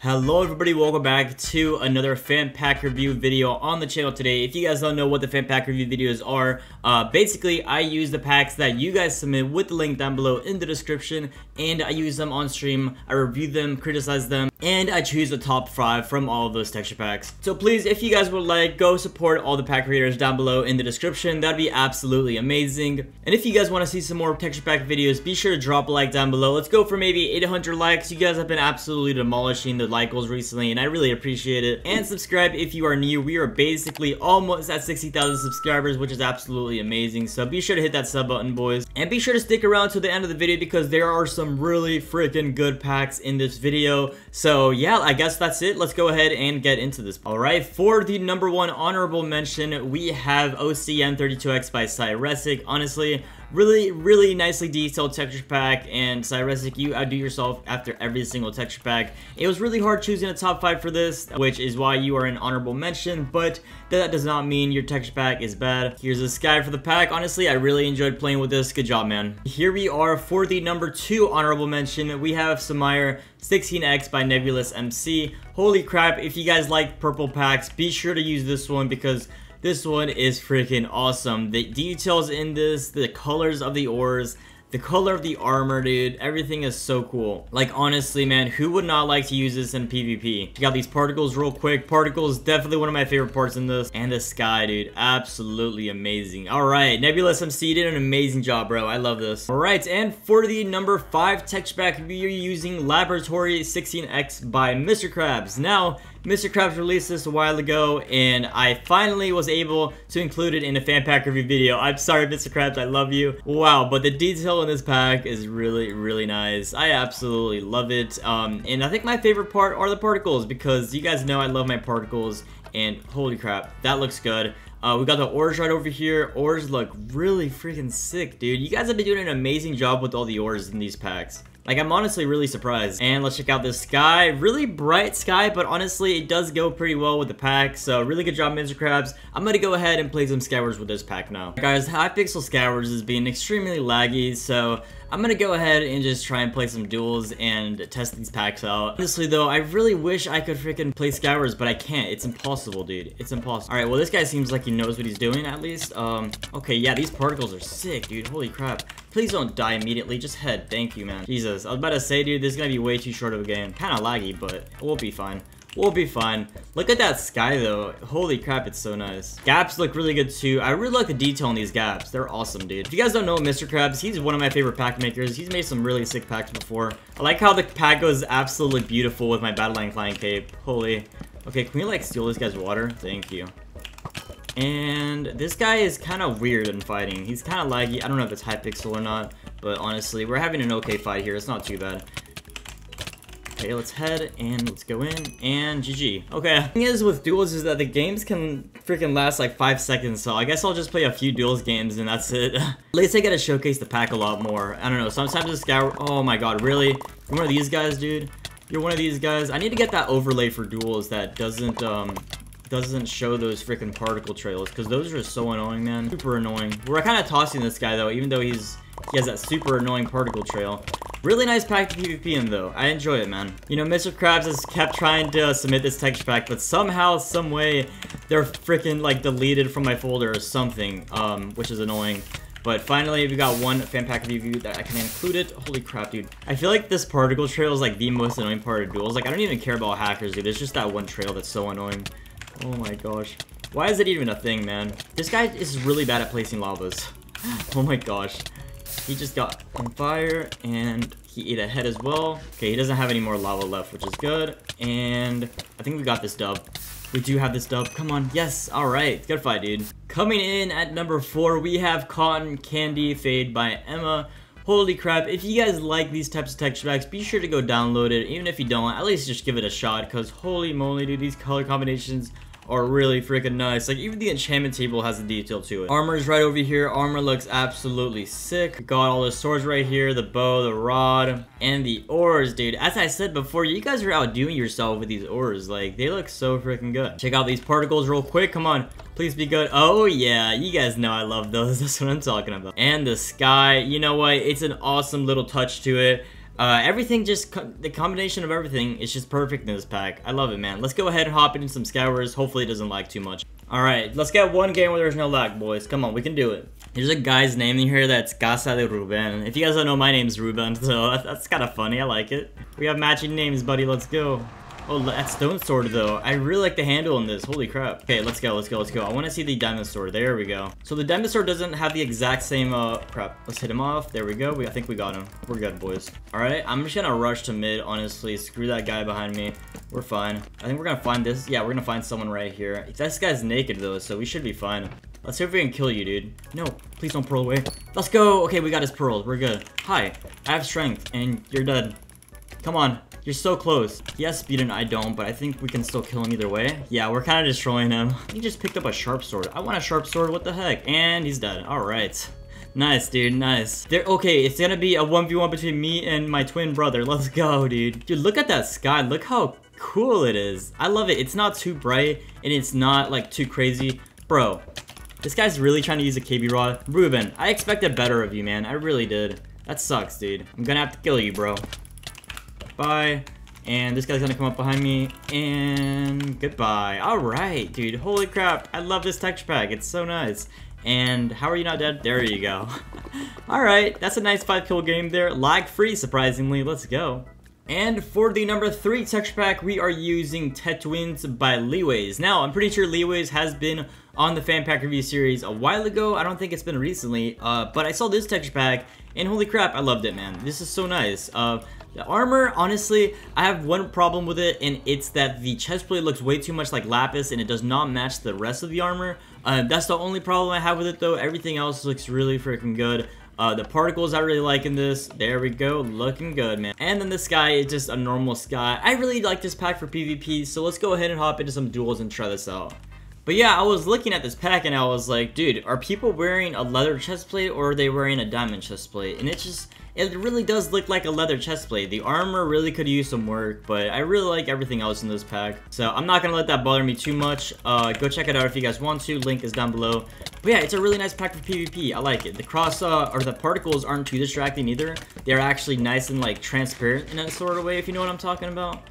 Hello everybody, welcome back to another fan pack review video on the channel today. If you guys don't know what the fan pack review videos are, uh, basically I use the packs that you guys submit with the link down below in the description and I use them on stream, I review them, criticize them, and I choose the top 5 from all of those texture packs. So please, if you guys would like, go support all the pack creators down below in the description, that'd be absolutely amazing. And if you guys want to see some more texture pack videos, be sure to drop a like down below. Let's go for maybe 800 likes, you guys have been absolutely demolishing the like goals recently, and I really appreciate it. And subscribe if you are new. We are basically almost at 60,000 subscribers, which is absolutely amazing. So be sure to hit that sub button, boys. And be sure to stick around to the end of the video because there are some really freaking good packs in this video. So yeah, I guess that's it. Let's go ahead and get into this. Alright, for the number one honorable mention, we have OCN32X by Xyeresic. Honestly, Really, really nicely detailed texture pack, and Xyeresic, you outdo yourself after every single texture pack. It was really hard choosing a top 5 for this, which is why you are an honorable mention, but that does not mean your texture pack is bad. Here's this guy for the pack. Honestly, I really enjoyed playing with this. Good job, man. Here we are for the number 2 honorable mention. We have Sumire 16X by Nebulous MC. Holy crap, if you guys like purple packs, be sure to use this one because this one is freaking awesome. The details in this, the colors of the ores, the color of the armor, dude, everything is so cool. Like, honestly, man, who would not like to use this in PvP? Check out these particles real quick. Particles, definitely one of my favorite parts in this. And the sky, dude, absolutely amazing. All right, Nebulous MC did an amazing job, bro. I love this. All right, and for the number five texture pack, we are using Laboratory 16X by Mr. Krabs. Now, Mr. Krabs released this a while ago, and I finally was able to include it in a fan pack review video. I'm sorry, Mr. Krabs, I love you. Wow, but the in this pack is really, really nice. I absolutely love it. Um, and I think my favorite part are the particles, because you guys know I love my particles, and holy crap, that looks good. Uh, we got the ores right over here. Ores look really freaking sick, dude. You guys have been doing an amazing job with all the ores in these packs. Like, I'm honestly really surprised. And let's check out this sky. Really bright sky, but honestly, it does go pretty well with the pack. So, really good job, Mr. Krabs. I'm gonna go ahead and play some Skywars with this pack now. Guys, Hypixel Skywars is being extremely laggy, so I'm gonna go ahead and just try and play some duels and test these packs out. Honestly though, I really wish I could freaking play Skywars, but I can't. It's impossible, dude. It's impossible. Alright, well this guy seems like he knows what he's doing at least. Um, okay, yeah, these particles are sick, dude. Holy crap. Please don't die immediately. Just head. Thank you, man. Jesus. I was about to say, dude, this is gonna be way too short of a game. Kinda laggy, but we'll be fine. We'll be fine. Look at that sky, though. Holy crap, it's so nice. Gaps look really good, too. I really like the detail in these gaps. They're awesome, dude. If you guys don't know Mr. Krabs, he's one of my favorite pack makers. He's made some really sick packs before. I like how the pack goes absolutely beautiful with my Badlion Flying Cape. Holy. Okay, can we, like, steal this guy's water? Thank you. And this guy is kind of weird in fighting. He's kind of laggy. I don't know if it's Hypixel or not, but honestly, we're having an okay fight here. It's not too bad. Okay, let's head and let's go in and GG. Okay, thing is with duels is that the games can freaking last like five seconds, so I guess I'll just play a few duels games and that's it. At least I gotta showcase the pack a lot more. I don't know, sometimes this guy, oh my god, really? You're one of these guys, dude? You're one of these guys? I need to get that overlay for duels that doesn't, um, doesn't show those freaking particle trails, because those are so annoying, man. Super annoying. We're kind of tossing this guy, though, even though he's he has that super annoying particle trail. Really nice pack to PvP in though. I enjoy it, man. You know, Mr. Krabs has kept trying to submit this texture pack, but somehow, some way, they're freaking like deleted from my folder or something, um, which is annoying. But finally, we got one fan pack review that I can include it. Holy crap, dude. I feel like this particle trail is like the most annoying part of duels. Like, I don't even care about hackers, dude. There's just that one trail that's so annoying. Oh my gosh. Why is it even a thing, man? This guy is really bad at placing lavas. oh my gosh. He just got on fire, and he ate a head as well. Okay, he doesn't have any more lava left, which is good. And I think we got this dub. We do have this dub. Come on. Yes. All right. Good fight, dude. Coming in at number four, we have Cotton Candy Fade by Emma. Holy crap, if you guys like these types of texture packs, be sure to go download it. Even if you don't, at least just give it a shot, because holy moly, dude, these color combinations are really freaking nice. Like, even the enchantment table has a detail to it. Armor is right over here. Armor looks absolutely sick. Got all the swords right here, the bow, the rod, and the ores, dude. As I said before, you guys are outdoing yourself with these ores. Like, they look so freaking good. Check out these particles real quick. Come on. Please be good. Oh, yeah. You guys know I love those. That's what I'm talking about. And the sky. You know what? It's an awesome little touch to it Uh, everything just, co the combination of everything is just perfect in this pack. I love it, man. Let's go ahead and hop into some Skywars. Hopefully it doesn't lag too much. Alright, let's get one game where there's no lag, boys. Come on, we can do it. There's a guy's name in here that's Casa de Ruben. If you guys don't know, my name's Ruben, so that's, that's kind of funny. I like it. We have matching names, buddy. Let's go. Oh, that stone sword, though. I really like the handle on this. Holy crap. Okay, let's go, let's go, let's go. I want to see the diamond sword. There we go. So the diamond sword doesn't have the exact same, uh, crap. Let's hit him off. There we go. We, I think we got him. We're good, boys. All right, I'm just gonna rush to mid, honestly. Screw that guy behind me. We're fine. I think we're gonna find this. Yeah, we're gonna find someone right here. This guy's naked, though, so we should be fine. Let's see if we can kill you, dude. No, please don't pearl away. Let's go. Okay, we got his pearl. We're good. Hi, I have strength, and you're dead. Come on. You're so close. He has speed and I don't, but I think we can still kill him either way. Yeah, we're kind of destroying him. He just picked up a sharp sword. I want a sharp sword, what the heck? And he's dead. Alright. Nice, dude, nice. There, okay, it's gonna be a 1v1 between me and my twin brother. Let's go, dude. Dude, look at that sky. Look how cool it is. I love it. It's not too bright, and it's not, like, too crazy. Bro, this guy's really trying to use a KB rod. Ruben, I expected better of you, man. I really did. That sucks, dude. I'm gonna have to kill you, bro. Bye. And this guy's gonna come up behind me, and goodbye. Alright, dude, holy crap. I love this texture pack, it's so nice. And how are you not dead? There you go. Alright, that's a nice 5 kill game there. Lag free, surprisingly, let's go. And for the number 3 texture pack, we are using Tetwiins by Liwayz. Now, I'm pretty sure Liwayz has been on the fan pack review series a while ago. I don't think it's been recently, uh, but I saw this texture pack, and holy crap, I loved it, man. This is so nice. Uh, the armor, honestly, I have one problem with it, and it's that the chest plate looks way too much like Lapis, and it does not match the rest of the armor. Uh, that's the only problem I have with it, though. Everything else looks really freaking good. Uh, the particles I really like in this. There we go. Looking good, man. And then this guy is just a normal sky. I really like this pack for PvP, so let's go ahead and hop into some duels and try this out. But yeah, I was looking at this pack and I was like, dude, are people wearing a leather chest plate or are they wearing a diamond chest plate? And it just, it really does look like a leather chest plate. The armor really could use some work, but I really like everything else in this pack. So I'm not gonna let that bother me too much. Uh, go check it out if you guys want to. Link is down below. But yeah, it's a really nice pack for PvP. I like it. The cross, uh, or the particles aren't too distracting either. They're actually nice and like transparent in a sort of way, if you know what I'm talking about.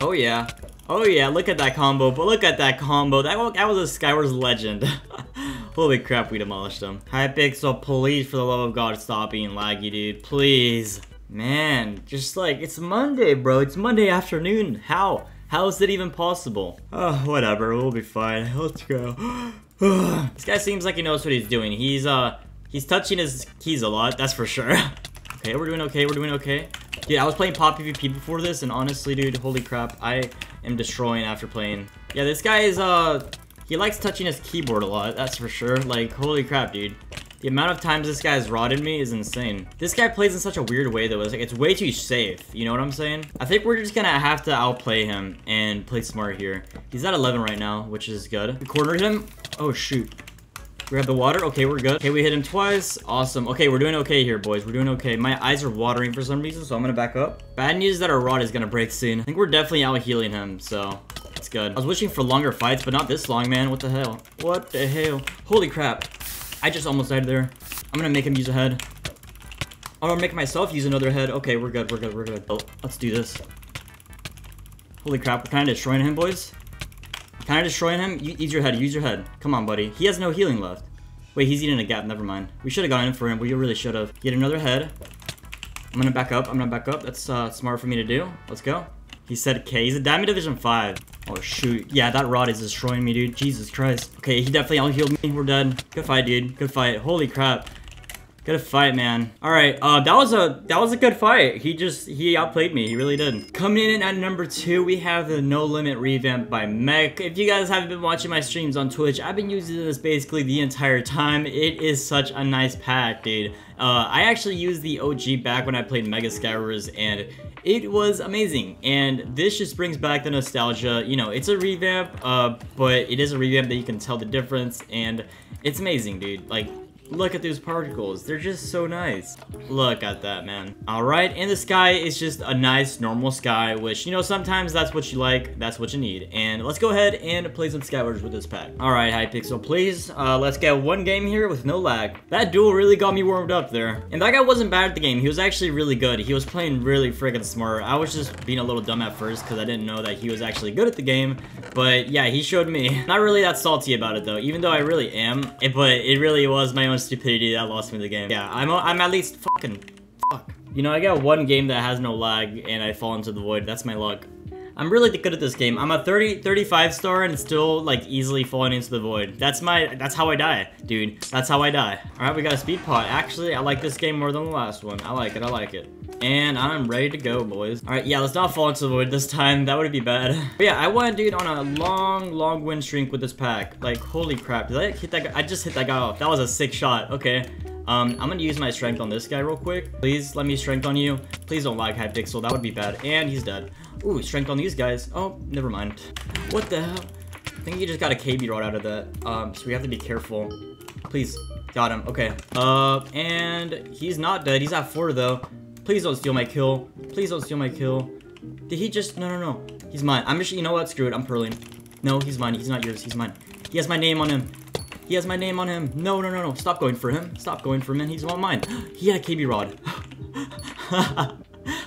Oh yeah. Oh yeah, look at that combo, but look at that combo. That, that was a Skywars legend. Holy crap, we demolished him. Hypixel, please, for the love of God, stop being laggy, dude. Please. Man, just like, it's Monday, bro. It's Monday afternoon. How? How is it even possible? Oh, whatever. We'll be fine. Let's go. this guy seems like he knows what he's doing. He's, uh, he's touching his keys a lot, that's for sure. okay, we're doing okay. We're doing okay. Yeah, I was playing Pot PvP before this, and honestly, dude, holy crap, I am destroying after playing. Yeah, this guy is, uh, he likes touching his keyboard a lot, that's for sure. Like, holy crap, dude. The amount of times this guy's rotted me is insane. This guy plays in such a weird way, though. It's like, it's way too safe. You know what I'm saying? I think we're just gonna have to outplay him and play smart here. He's at 11 right now, which is good. We cornered him. Oh, shoot. We have the water. Okay, we're good. Okay, we hit him twice. Awesome. Okay, we're doing okay here, boys. We're doing okay. My eyes are watering for some reason, so I'm gonna back up. Bad news is that our rod is gonna break soon. I think we're definitely out healing him, so that's good. I was wishing for longer fights, but not this long, man. What the hell? What the hell? Holy crap. I just almost died there. I'm gonna make him use a head. I'm gonna make myself use another head. Okay, we're good, we're good, we're good. Oh, let's do this. Holy crap, we're kind of destroying him, boys. Kind of destroying him. use your head, use your head. Come on, buddy. He has no healing left. Wait, he's eating a gap, never mind. We should have gone in for him, we really should have. Get another head. I'm gonna back up, I'm gonna back up. That's uh, smart for me to do. Let's go. He said K. He's a Diamond Division 5. Oh, shoot. Yeah, that rod is destroying me, dude. Jesus Christ. Okay, he definitely out-healed me. We're dead. Good fight, dude. Good fight. Holy crap. Good fight, man. All right, uh, that was a that was a good fight. He just he outplayed me. He really did. Coming in at number two, we have the No Limit revamp by Mech. If you guys haven't been watching my streams on Twitch, I've been using this basically the entire time. It is such a nice pack, dude. Uh, I actually used the OG back when I played Mega Skywars, and it was amazing. And this just brings back the nostalgia. You know, it's a revamp, uh, but it is a revamp that you can tell the difference, and it's amazing, dude. Like Look at those particles. They're just so nice. Look at that, man. Alright, and the sky is just a nice, normal sky, which, you know, sometimes that's what you like, that's what you need. And let's go ahead and play some Skywars with this pack. Alright, Hypixel, please, uh, let's get one game here with no lag. That duel really got me warmed up there. And that guy wasn't bad at the game. He was actually really good. He was playing really freaking smart. I was just being a little dumb at first because I didn't know that he was actually good at the game. But yeah, he showed me. Not really that salty about it though, even though I really am. It, but it really was my own stupidity that lost me the game. Yeah, I'm, I'm at least fucking fuck. You know, I got one game that has no lag and I fall into the void. That's my luck. I'm really good at this game. I'm a 30, 35 star and still like easily falling into the void. That's my, that's how I die, dude. That's how I die. All right, we got a speed pot. Actually, I like this game more than the last one. I like it, I like it. And I'm ready to go, boys. All right, yeah, let's not fall into the void this time. That would be bad. But yeah, I went, dude, on a long, long win streak with this pack. Like, holy crap. Did I hit that guy? I just hit that guy off. That was a sick shot. Okay. Um, I'm gonna use my strength on this guy real quick. Please let me strength on you. Please don't lag Hypixel. That would be bad. And he's dead. Ooh, strength on these guys. Oh, never mind. What the hell? I think he just got a KB rod out of that. Um, so we have to be careful. Please. Got him. Okay. Uh, and he's not dead. He's at four, though. Please don't steal my kill. Please don't steal my kill. Did he just... No, no, no. He's mine. I'm just... You know what? Screw it. I'm pearling. No, he's mine. He's not yours. He's mine. He has my name on him. He has my name on him. No, no, no, no. Stop going for him. Stop going for him, And He's on mine. He had a KB rod.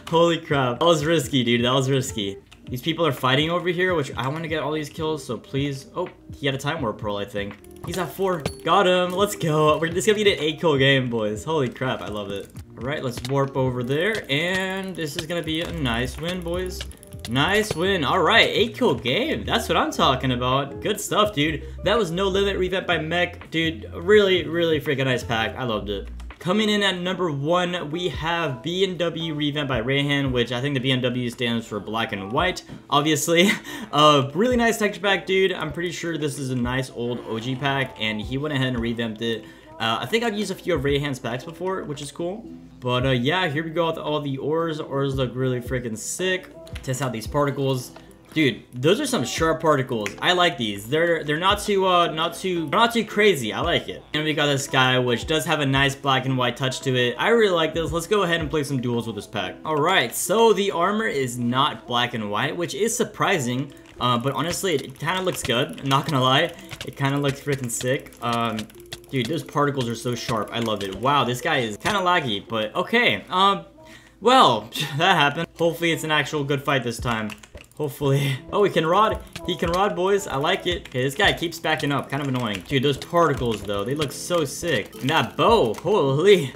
Holy crap. That was risky, dude. That was risky. These people are fighting over here, which I want to get all these kills, so please. Oh, he had a time warp pearl, I think. He's at four. Got him. Let's go. We're, going to be an eight kill game, boys. Holy crap. I love it. All right, let's warp over there. And this is going to be a nice win, boys. Nice win. All right, 8 kill game. That's what I'm talking about. Good stuff, dude. That was No Limit revamp by Mech. Dude, really, really freaking nice pack. I loved it. Coming in at number one, we have B&W revamp by Rayhan, which I think the B&W stands for black and white, obviously. uh, really nice texture pack, dude. I'm pretty sure this is a nice old OG pack, and he went ahead and revamped it. Uh, I think I've used a few of Rayhan's packs before, which is cool. But uh, yeah, here we go with all the ores. Ores look really freaking sick. Test out these particles. Dude, those are some sharp particles. I like these. They're they're not too uh not too not too crazy. I like it. And we got this guy which does have a nice black and white touch to it. I really like this. Let's go ahead and play some duels with this pack. All right, so the armor is not black and white, which is surprising. Uh, but honestly, it, it kind of looks good. I'm not gonna lie, it kind of looks freaking sick. Um, dude, those particles are so sharp. I love it. Wow, this guy is kind of laggy, but okay. Um, well, that happened. Hopefully, it's an actual good fight this time. Hopefully. Oh, he can rod. He can rod, boys. I like it. Okay, this guy keeps backing up. Kind of annoying. Dude, those particles, though. They look so sick. And that bow. Holy.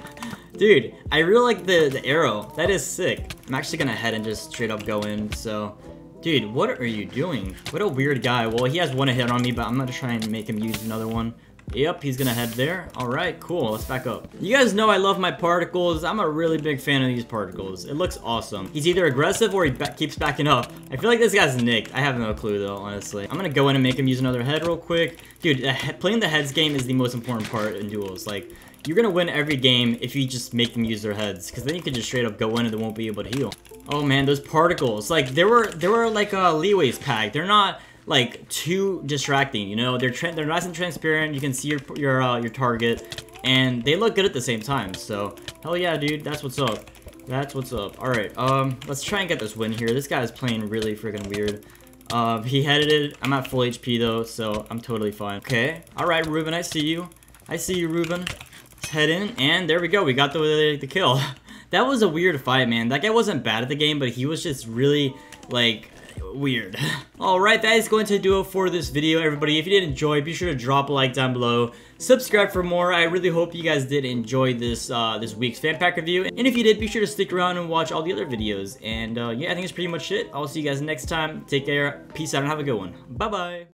Dude, I really like the, the arrow. That is sick. I'm actually gonna head and just straight up go in, so... Dude, what are you doing? What a weird guy. Well, he has one hit on me, but I'm gonna try and make him use another one. Yep, he's gonna head there. Alright, cool. Let's back up. You guys know I love my particles. I'm a really big fan of these particles. It looks awesome. He's either aggressive or he ba keeps backing up. I feel like this guy's nicked. I have no clue, though, honestly. I'm gonna go in and make him use another head real quick. Dude, playing the heads game is the most important part in duels. Like, you're gonna win every game if you just make them use their heads. Because then you can just straight up go in and they won't be able to heal. Oh, man, those particles. Like, there were, there were like, uh, Liwayz packed. They're not like too distracting. You know, they're they're nice and transparent. You can see your your uh, your target, and they look good at the same time. So hell yeah, dude, that's what's up. That's what's up. All right, um, let's try and get this win here. This guy is playing really freaking weird. Uh, he headed it. I'm at full HP though, so I'm totally fine. Okay. All right, Ruben, I see you. I see you, Ruben. Let's head in, and there we go. We got the the, the kill. that was a weird fight, man. That guy wasn't bad at the game, but he was just really like weird. Alright, that is going to do it for this video, everybody. If you did enjoy, be sure to drop a like down below. Subscribe for more. I really hope you guys did enjoy this uh, this week's fan pack review. And if you did, be sure to stick around and watch all the other videos. And uh, yeah, I think that's pretty much it. I'll see you guys next time. Take care. Peace out and have a good one. Bye-bye.